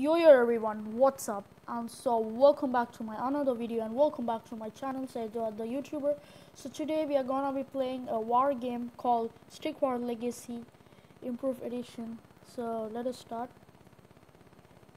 yo yo everyone. What's up? And so welcome back to my another video and welcome back to my channel Sejo the youtuber. So today we are gonna be playing a war game called stick war legacy improved edition. So let us start.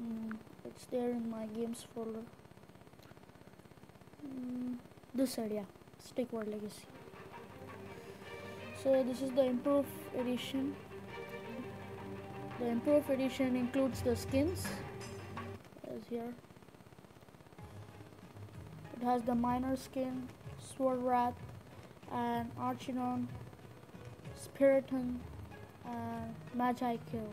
Mm, it's there in my games folder. Mm, this area, stick war legacy. So this is the improved edition. The improved edition includes the skins as here. It has the Miner skin, Swordwrath, and Archidon, Spearton, and Magi Kill.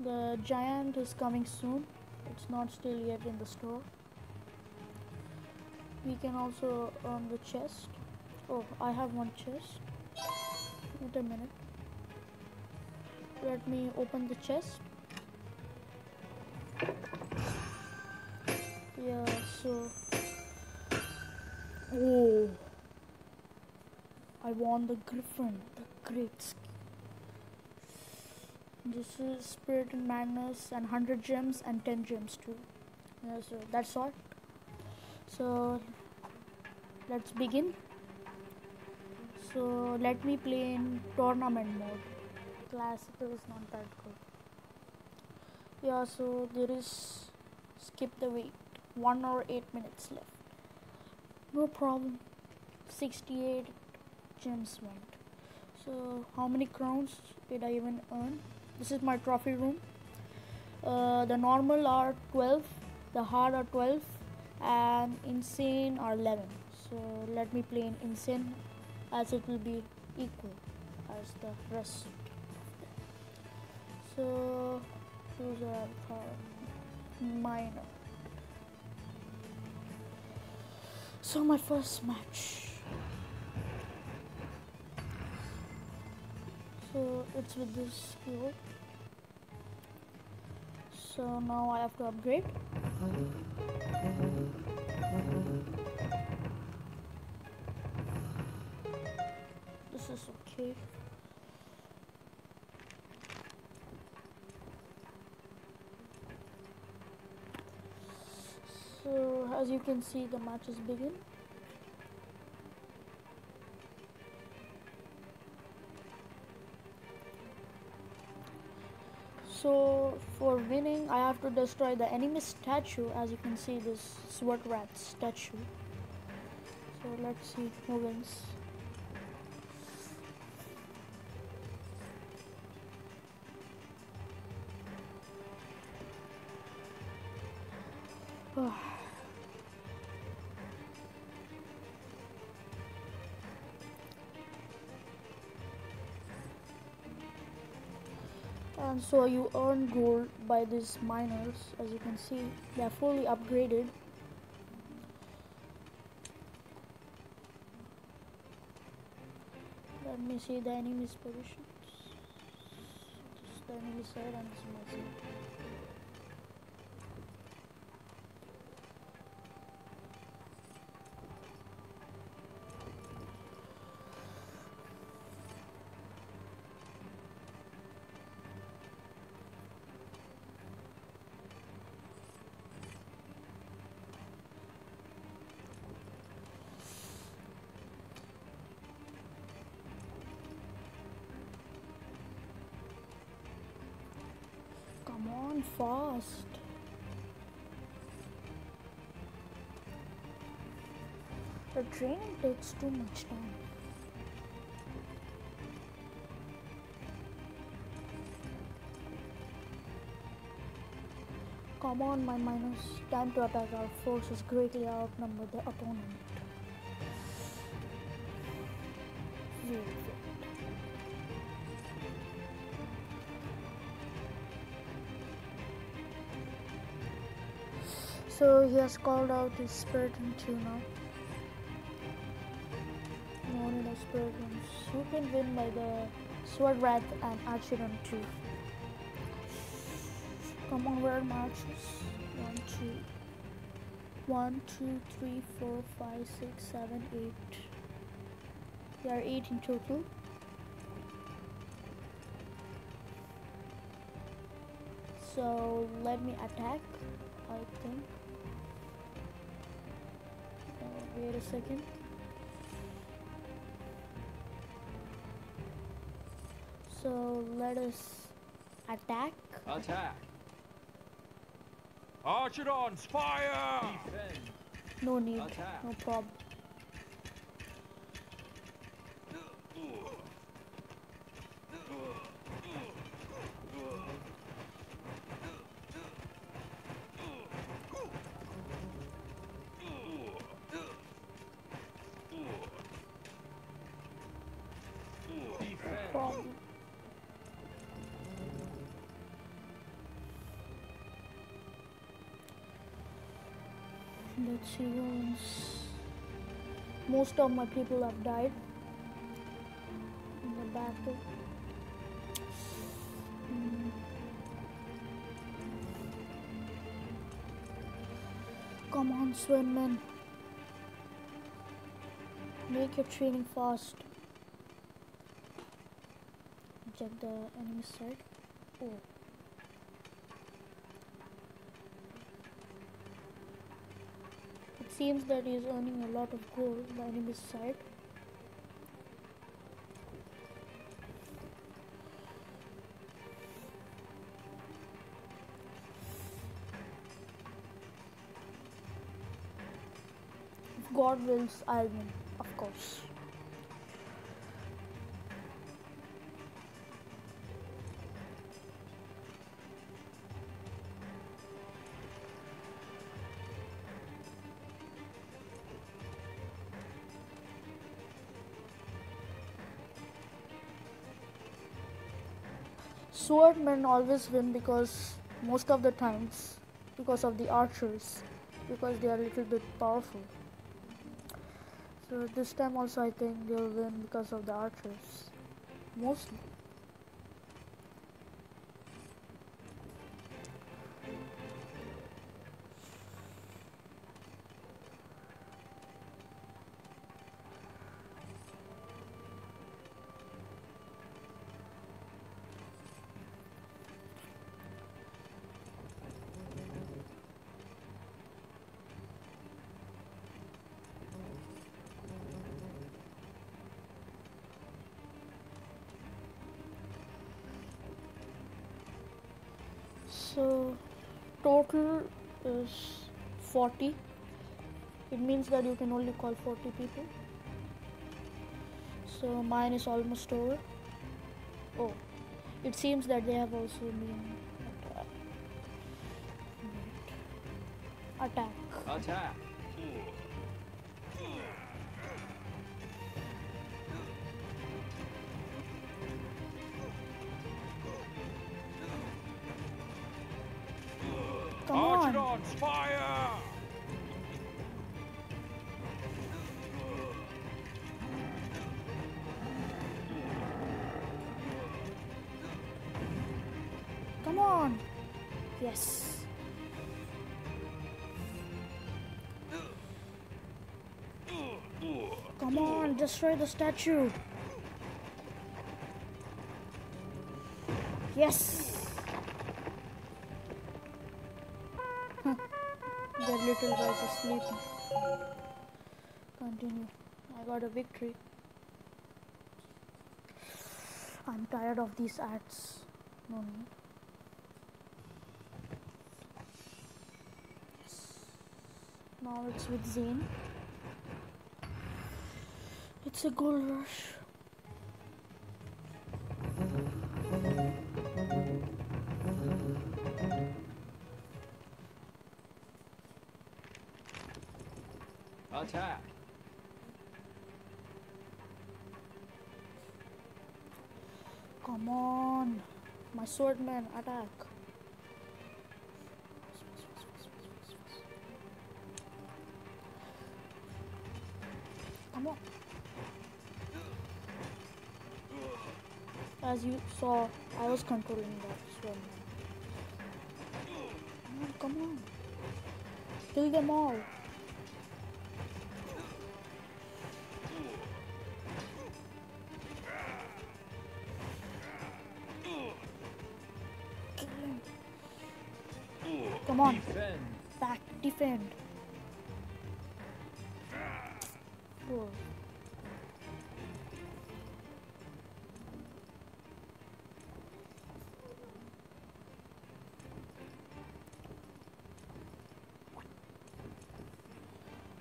The giant is coming soon. It's not still yet in the store. We can also earn the chest. Oh, I have one chest. Wait a minute let me open the chest Yeah, so. Oh. I won the Griffin, the great This is Spirit and Madness, and 100 gems, and 10 gems too. Yeah, so that's all. So, let's begin. So, let me play in tournament mode. Classical is not that good. Yeah, so there is skip the week. 1 or 8 minutes left. No problem. 68 gems went. So how many crowns did I even earn? This is my trophy room. Uh, the normal are 12, the hard are 12 and insane are 11. So let me play in insane as it will be equal as the rest. So those are minor. So my first match. So it's with this skill so now I have to upgrade. This is okay so as you can see the matches begin so for winning I have to destroy the enemy statue as you can see this Swordwrath statue. So let's see who wins so you earn gold by these miners as you can see they are fully upgraded. Let me see the enemy's positions. This is the enemy side and this is my side Fast. The training takes too much time. Come on, my miners. Time to attack. Our forces greatly outnumber the opponent. So he has called out his spirit into now. Known as Speartons. Who can win by the Swordwrath and Archidon 2. Come on, where are marches? One, two. One, two, three, four, five, six, seven, eight. There are eight in total. So let me attack. I think. Uh, wait a second. So let us attack. Attack. Archidons, fire! Defend. No need. Attack. No problem. Let's see most of my people have died in the battle. Hmm. Come on, swimmen. Make your training fast. Check the enemy side. Oh. Seems that he is earning a lot of gold the enemy's side. God wills, I'll win, of course. Swordmen always win because most of the times because of the archers because they are a little bit powerful. So this time also I think they'll win because of the archers. Mostly. Total is 40. It means that you can only call 40 people. So mine is almost over. Oh, it seems that they have also been attacked. attack. Attack. Fire! Come on. Yes. Come on, destroy the statue. Yes. Little guys are sleeping. Continue. I got a victory. I'm tired of these ads. No need. Now it's with Zane. It's a gold rush. Attack. Come on. My swordman, attack. Come on. As you saw, I was controlling that swordman. Come on, come on. Kill them all. Come on. Defend. Back. Defend.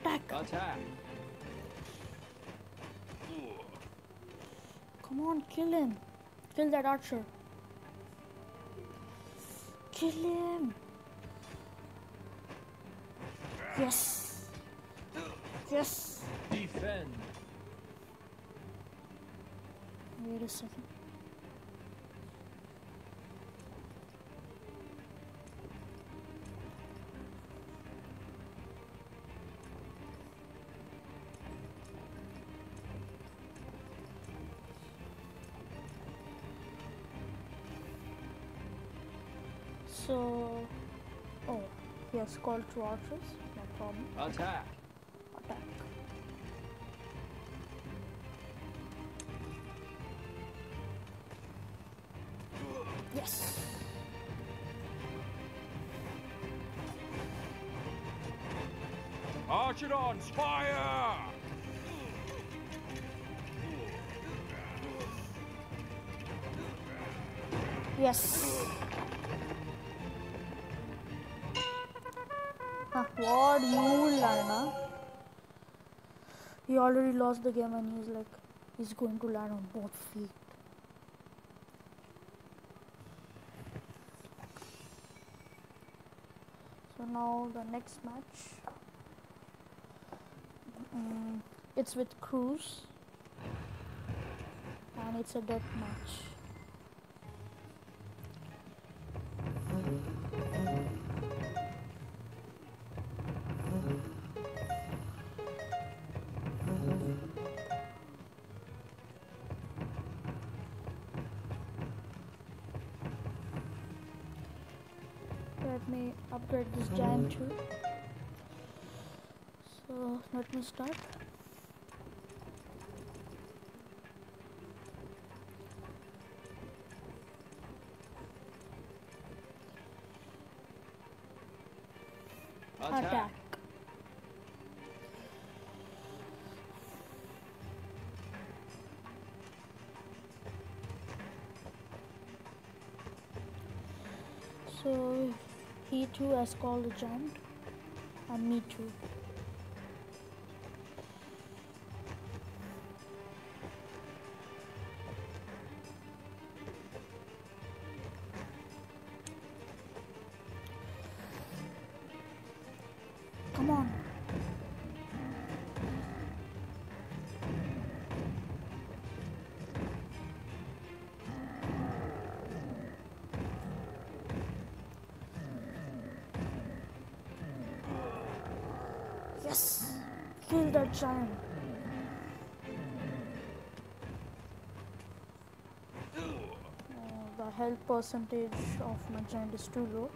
Attack. Attack. Come on, kill him. Kill that archer. Kill him. Yes. Yes. Defend. Wait a second. So, oh, yes, call two archers, problem. Attack. Attack. Yes. Archidons, fire! Yes. What you Lana? He already lost the game and he's like he's going to land on both feet. So now the next match. Mm, it's with Cruz and it's a death match. Me upgrade this giant mm. too. So let me start. Has called a giant and me too. Kill that giant. Oh, uh, the health percentage of my giant is too low.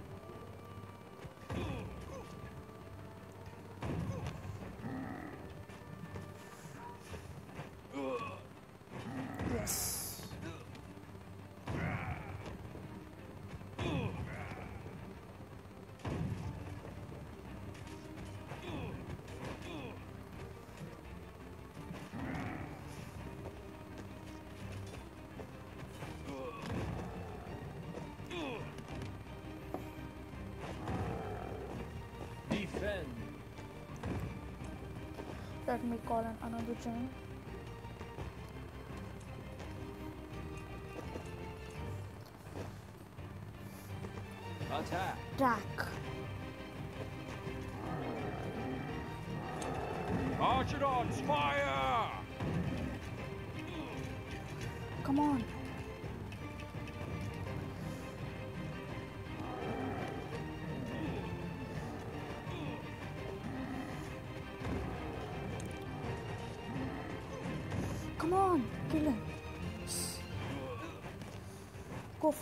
Let me call an another giant. Attack. Attack. Archidons, fire! Come on.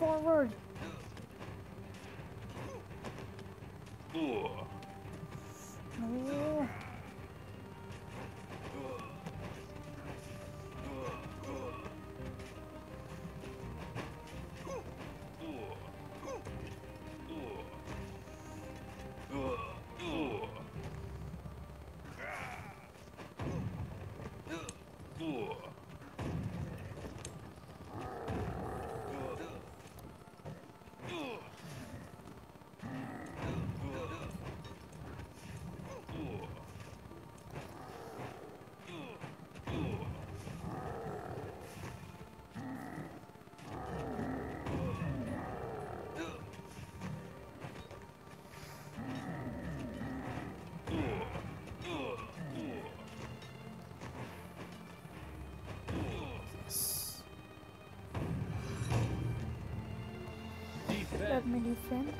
Forward. Frame.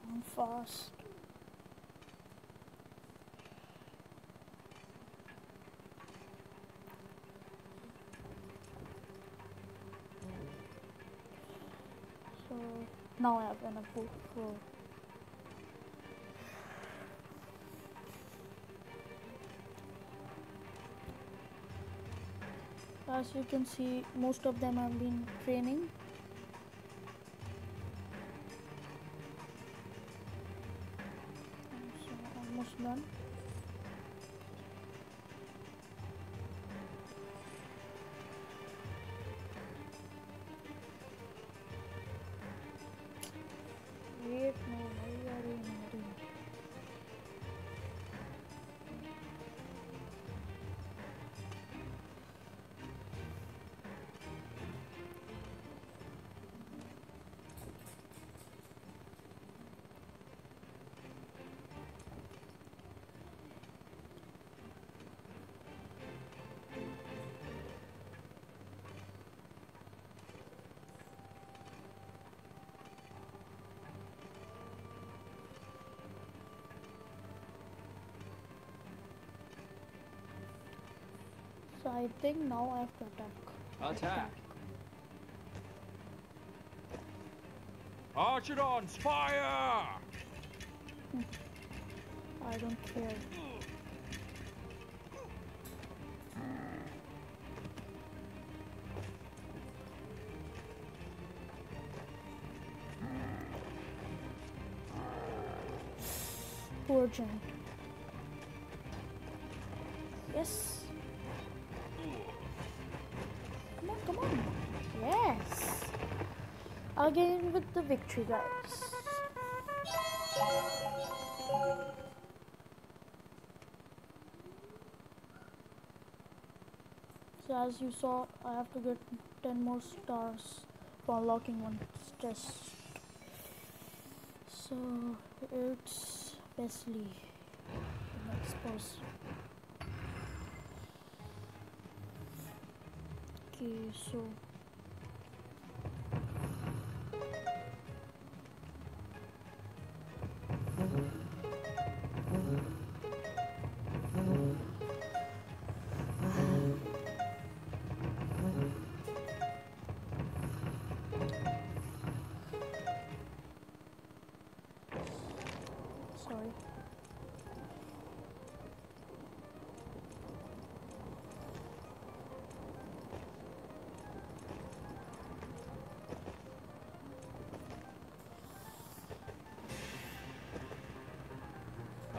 Come on, fast. Now I have enough food for as you can see most of them have been training. So almost done so I think now I have to attack Attack. Archidons, fire! Hmm. I don't care Poor giant. Yes. Again with the victory, guys. So as you saw, I have to get 10 more stars for unlocking one chest. So it's Wesley, the next boss. Okay, so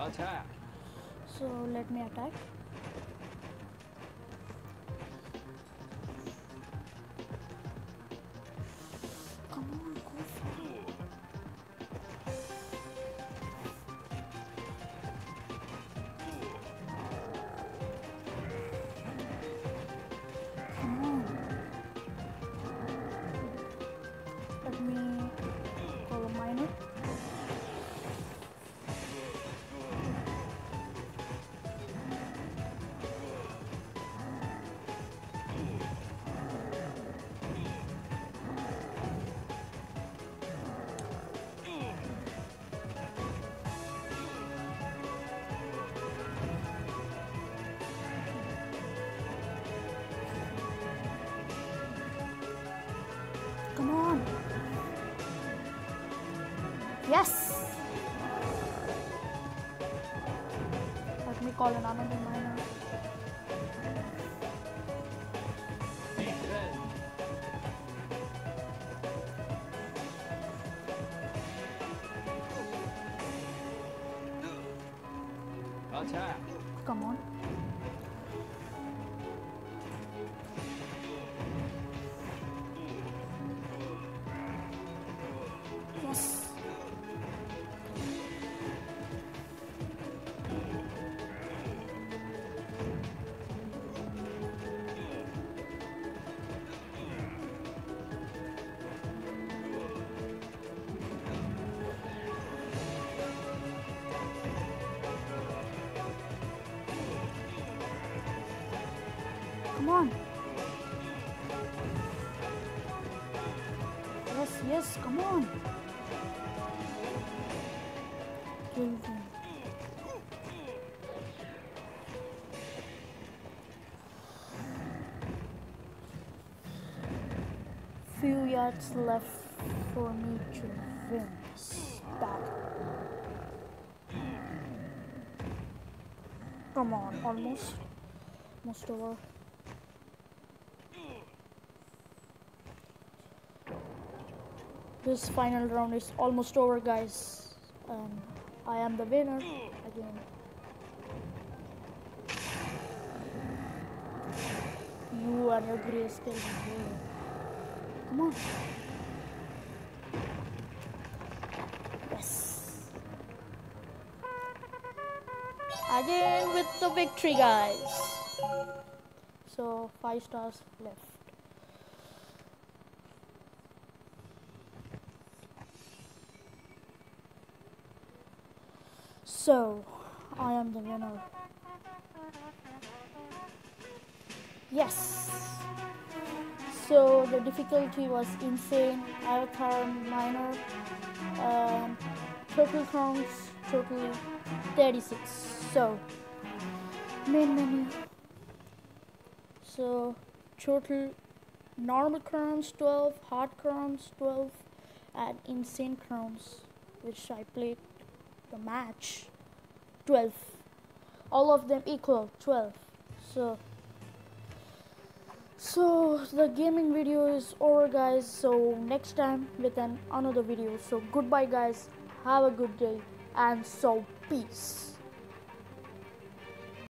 Attack. So let me attack. Yes. Let me call another miner. Come on. Yes, yes, come on. Kill. Few yards left for me to win this. Come on, almost. Almost over. This final round is almost over, guys. And I am the winner again. You and your grayscale. Come on. Yes. Again with the victory, guys. So, five stars left. So, I am the winner. Yes. So the difficulty was insane. Avatar minor. Um, counts totally 36. So main menu. So total normal crowns 12, hard crowns 12, and insane crowns, which I played the match 12. All of them equal 12. So so the gaming video is over guys so next time with an another video so goodbye guys have a good day and so peace